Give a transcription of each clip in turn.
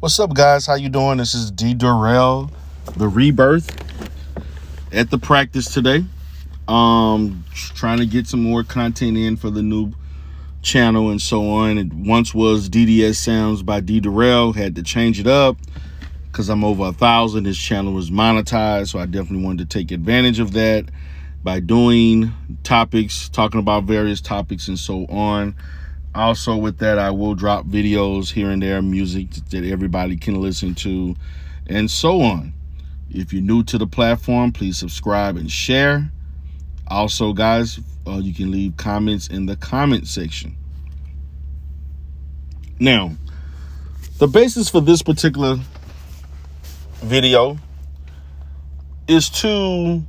What's up, guys? How you doing? This is D Derell, the Rebirth, at the practice today. Um, trying to get some more content in for the new channel and so on. It once was DDS Sounds by D Derell. Had to change it up because I'm over a thousand. This channel was monetized, so I definitely wanted to take advantage of that by doing topics, talking about various topics and so on also with that i will drop videos here and there music that everybody can listen to and so on. If you're new to the platform please subscribe and share. Also guys uh, you can leave comments in the comment section. Now the basis for this particular video is to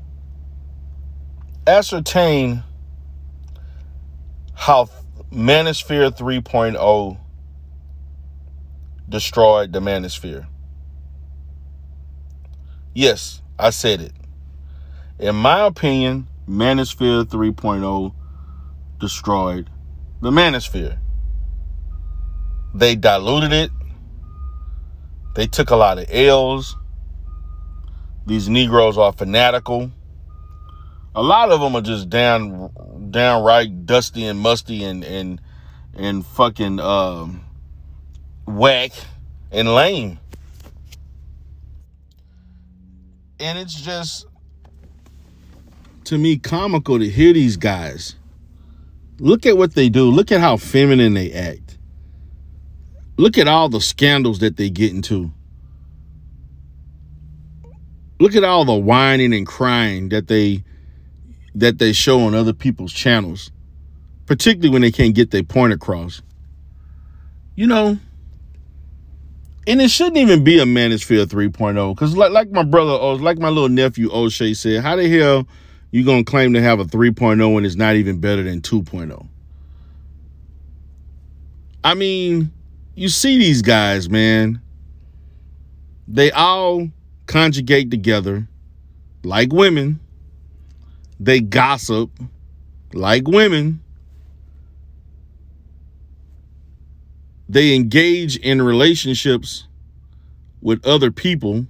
ascertain how Manosphere 3.0 destroyed the Manosphere. Yes, I said it. In my opinion, Manosphere 3.0 destroyed the Manosphere. They diluted it. They took a lot of L's. These Negroes are fanatical. A lot of them are just down downright dusty and musty and and and fucking um, whack and lame. And it's just to me comical to hear these guys. Look at what they do. Look at how feminine they act. Look at all the scandals that they get into. Look at all the whining and crying that they that they show on other people's channels, particularly when they can't get their point across. You know, and it shouldn't even be a Manosphere 3.0 because like, like my brother, oh, like my little nephew O'Shea said, how the hell you going to claim to have a 3.0 when it's not even better than 2.0? I mean, you see these guys, man. They all conjugate together like women they gossip like women. They engage in relationships with other people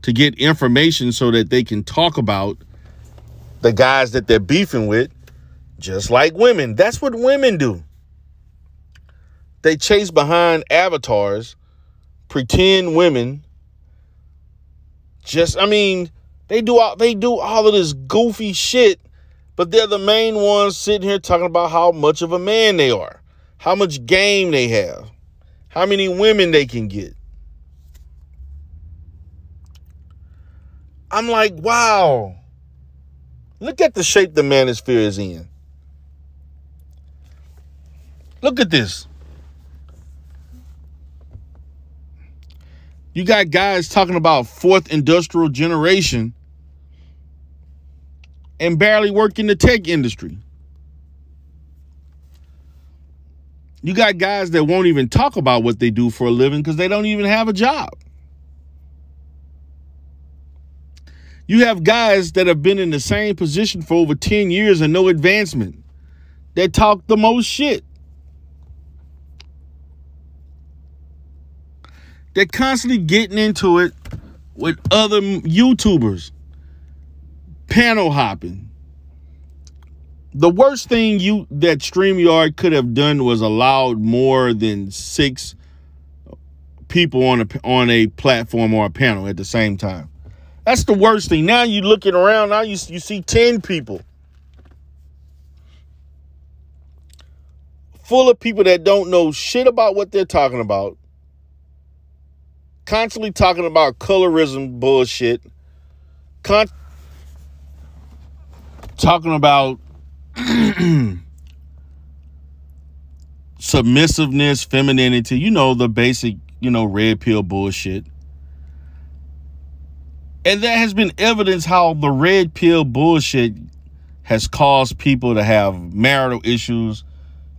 to get information so that they can talk about the guys that they're beefing with, just like women. That's what women do. They chase behind avatars, pretend women. Just, I mean, they do all they do all of this goofy shit, but they're the main ones sitting here talking about how much of a man they are, how much game they have, how many women they can get. I'm like, wow. Look at the shape the manosphere is in. Look at this. You got guys talking about fourth industrial generation and barely work in the tech industry. You got guys that won't even talk about what they do for a living because they don't even have a job. You have guys that have been in the same position for over 10 years and no advancement that talk the most shit. They're constantly getting into it with other YouTubers, panel hopping. The worst thing you that StreamYard could have done was allowed more than six people on a on a platform or a panel at the same time. That's the worst thing. Now you're looking around, now you you see 10 people. Full of people that don't know shit about what they're talking about constantly talking about colorism bullshit, talking about submissiveness, femininity, you know, the basic, you know, red pill bullshit. And there has been evidence how the red pill bullshit has caused people to have marital issues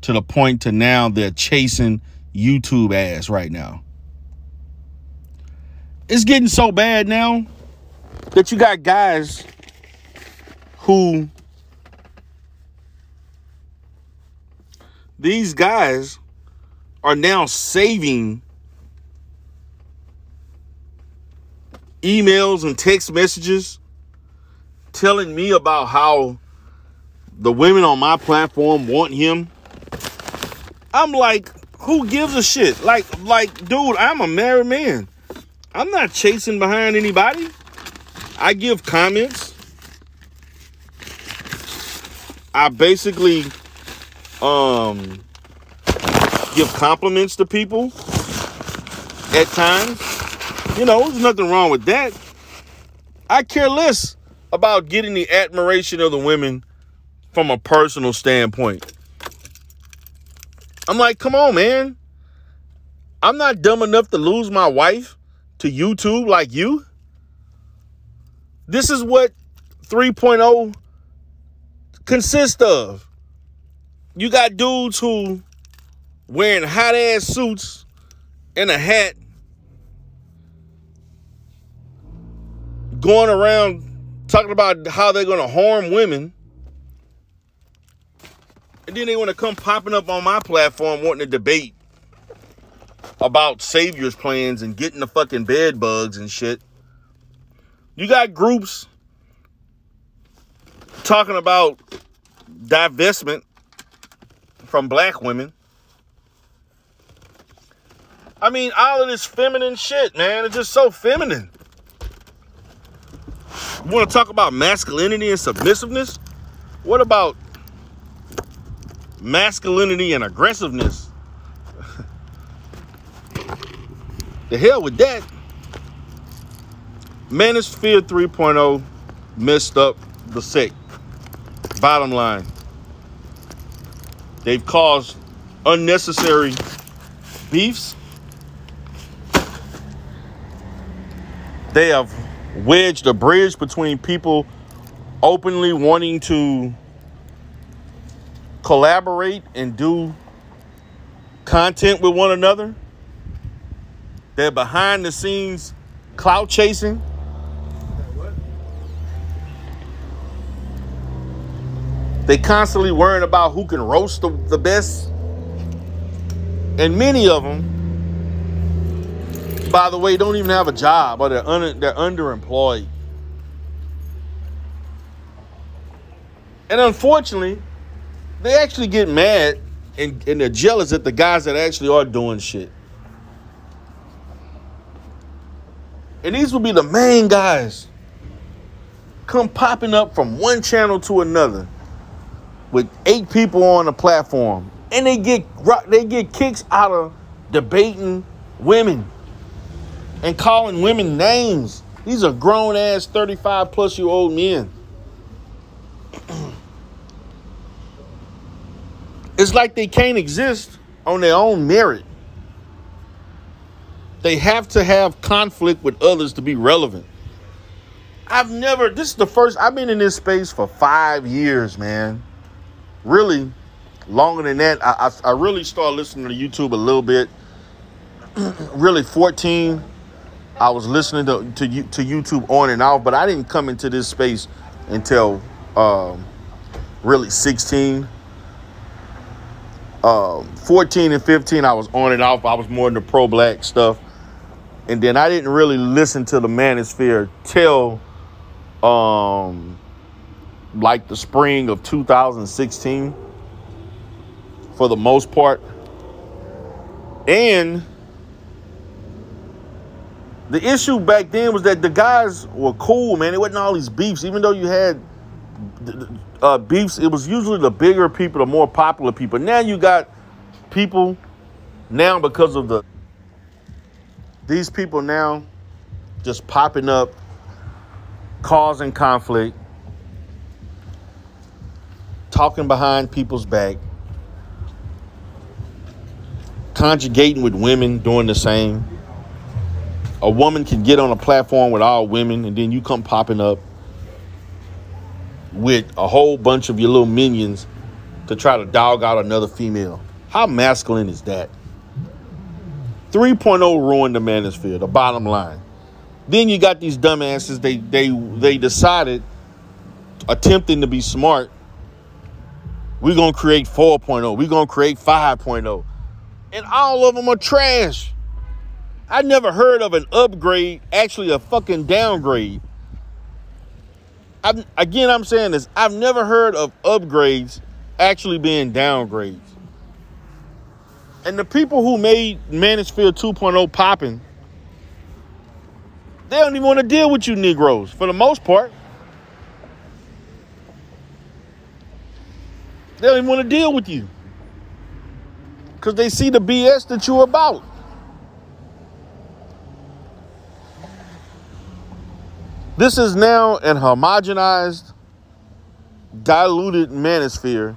to the point to now they're chasing YouTube ass right now. It's getting so bad now that you got guys who these guys are now saving emails and text messages telling me about how the women on my platform want him. I'm like, who gives a shit? Like, like, dude, I'm a married man. I'm not chasing behind anybody. I give comments. I basically um give compliments to people at times. You know, there's nothing wrong with that. I care less about getting the admiration of the women from a personal standpoint. I'm like, come on, man. I'm not dumb enough to lose my wife to YouTube like you. This is what 3.0 consists of. You got dudes who wearing hot ass suits and a hat going around talking about how they're going to harm women. And then they want to come popping up on my platform wanting to debate about saviors plans and getting the fucking bed bugs and shit. You got groups talking about divestment from black women. I mean, all of this feminine shit, man, it's just so feminine. You want to talk about masculinity and submissiveness? What about masculinity and aggressiveness? the hell with that. Manosphere 3.0 messed up the sect. Bottom line, they've caused unnecessary beefs. They have wedged a bridge between people openly wanting to collaborate and do content with one another. They're behind the scenes clout chasing. They constantly worrying about who can roast the, the best. And many of them by the way, don't even have a job or they're, un- they're underemployed. And unfortunately, they actually get mad and, and they're jealous at the guys that actually are doing shit. And these will be the main guys come popping up from one channel to another with eight people on the platform. And they get they get kicks out of debating women and calling women names. These are grown ass 35 plus year old men. it's like they can't exist on their own merit. They have to have conflict with others to be relevant. I've never, this is the first, I've been in this space for five years, man. Really, longer than that. I, I, I really started listening to YouTube a little bit. really, 14 I was listening to, to, to YouTube on and off, but I didn't come into this space until um, really 16. Um, 14 and 15, I was on and off. I was more into pro black stuff. And then I didn't really listen to the manosphere till um, like the spring of 2016 for the most part. And the issue back then was that the guys were cool, man. It wasn't all these beefs. Even though you had uh, beefs, it was usually the bigger people, the more popular people. Now you got people now because of the these people now just popping up, causing conflict, talking behind people's back, conjugating with women, doing the same a woman can get on a platform with all women and then you come popping up with a whole bunch of your little minions to try to dog out another female. How masculine is that? 3.0 ruined the manosphere, the bottom line. Then you got these dumbasses, they they they decided attempting to be smart. We're gonna create 4.0, we're gonna create 5.0. and all of them are trash. I never heard of an upgrade, actually a fucking downgrade. I've, again, I'm saying this. I've never heard of upgrades actually being downgrades. And the people who made Manosphere 2.0 popping, they don't even want to deal with you Negroes for the most part. They don't even want to deal with you. Because they see the BS that you're about. This is now an homogenized, diluted manosphere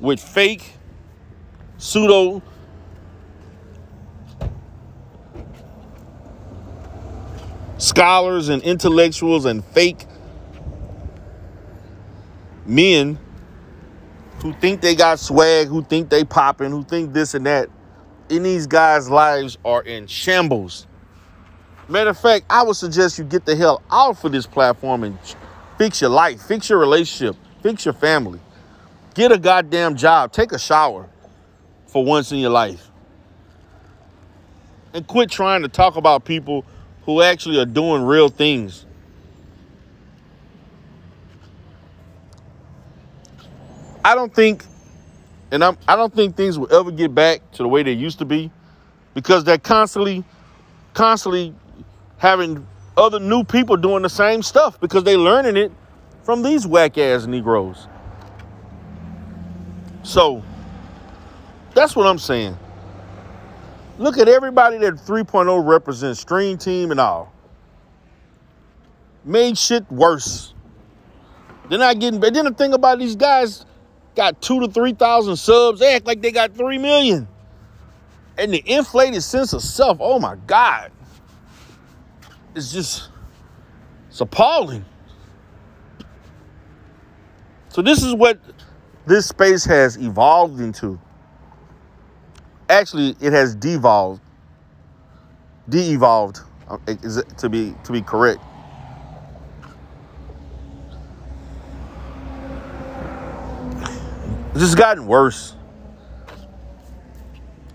with fake, pseudo scholars and intellectuals and fake men who think they got swag, who think they popping, who think this and that. in these guys' lives are in shambles. Matter of fact, I would suggest you get the hell off of this platform and fix your life, fix your relationship, fix your family. Get a goddamn job, take a shower for once in your life. And quit trying to talk about people who actually are doing real things. I don't think, and I'm, I don't think things will ever get back to the way they used to be because they're constantly, constantly having other new people doing the same stuff because they're learning it from these whack ass Negroes. So that's what I'm saying. Look at everybody that 3.0 represents, stream team and all. Made shit worse. They're not getting But Then the thing about these guys got two to 3,000 subs. They act like they got 3 million. And the inflated sense of self, oh my God. It's just, it's appalling. So this is what this space has evolved into. Actually, it has devolved. De-evolved, uh, to be to be correct. It's just gotten worse.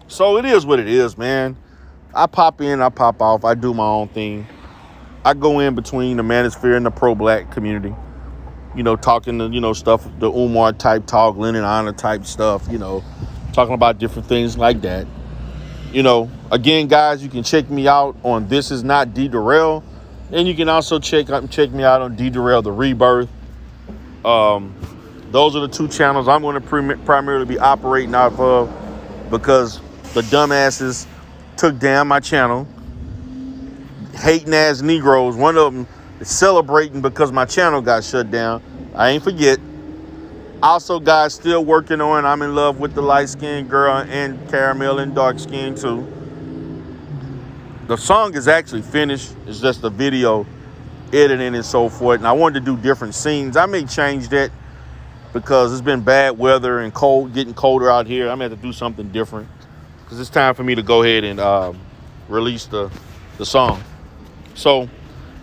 So it is what it is, man. I pop in, I pop off, I do my own thing. I go in between the manosphere and the pro black community you know, talking to, you know, stuff, the Umar type talk, Lenon Honor type stuff, you know, talking about different things like that. You know, again, guys, you can check me out on This Is Not D Derell. And you can also check check me out on D Derell The Rebirth. Um, those are the two channels I'm going to prim- primarily be operating off of because the dumbasses took down my channel. Hating ass Negroes, one of them celebrating because my channel got shut down. I ain't forget. Also, guys, still working on I'm in love with the light skinned girl and caramel and dark skin too. The song is actually finished. It's just the video editing and so forth. And I wanted to do different scenes. I may change that because it's been bad weather and cold, getting colder out here. I'm gonna have to do something different because it's time for me to go ahead and um, release the the song. So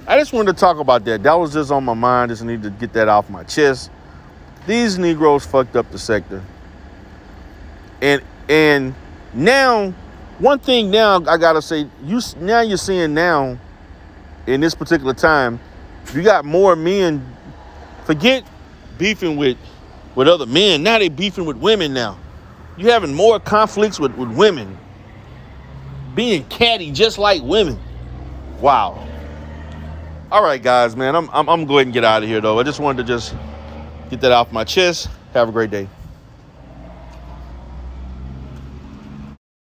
I just wanted to talk about that. That was just on my mind. Just need to get that off my chest. These Negroes fucked up the sector. And and now, one thing now I gotta say, you now you're seeing now in this particular time, you got more men. Forget beefing with with other men. Now they beefing with women now. You having more conflicts with, with women. Being catty just like women. Wow. All right, guys, man. I'm, I'm, I'm going to go ahead and get out of here, though. I just wanted to just get that off my chest. Have a great day.